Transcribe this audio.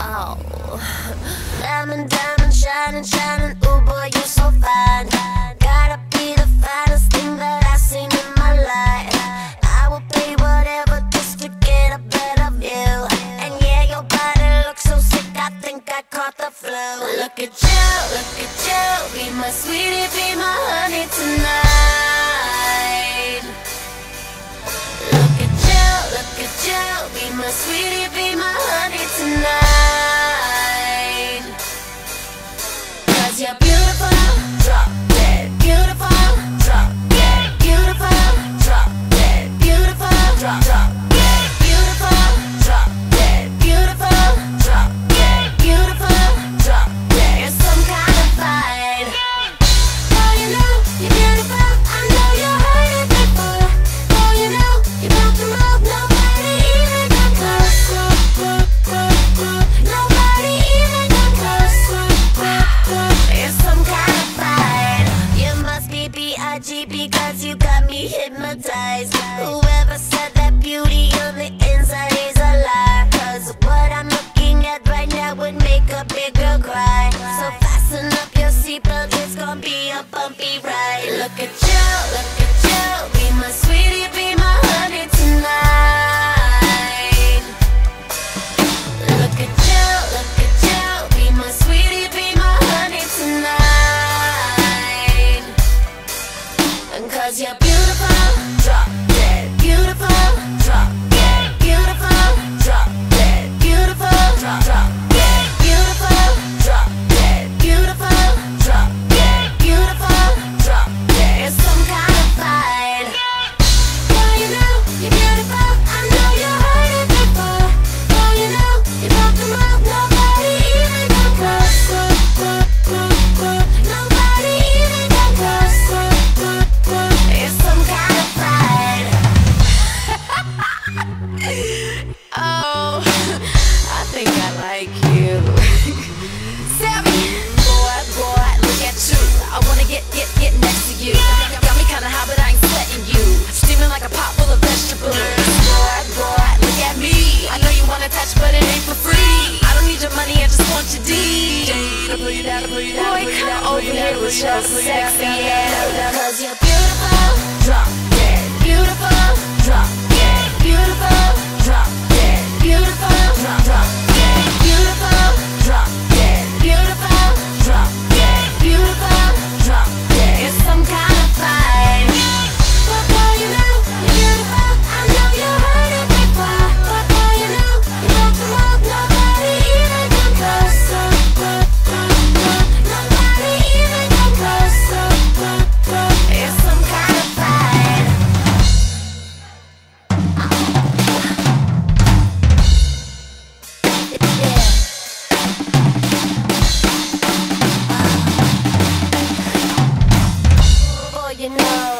Oh, diamond, diamond, shining, shining. Ooh, boy, you're so fine. Gotta be the finest thing that I've seen in my life. I will pay whatever just to get a better view. And yeah, your body looks so sick. I think I caught the flu. Look at you, look at you. Be my sweetie, be my honey tonight. Look at you, look at you. Be my sweetie, You're beautiful, drop dead, beautiful, drop dead, beautiful, drop dead, beautiful, drop got me hypnotized. Whoever said And Oh, I think I like you. Savvy, boy, boy, look at you. I wanna get, get, get next to you. Got me kinda high, but I ain't sweating you. Steaming like a pot full of vegetables. Boy, boy, look at me. I know you wanna touch, but it ain't for free. I don't need your money, I just want your D. Boy, come over here with your sexy ass. you know.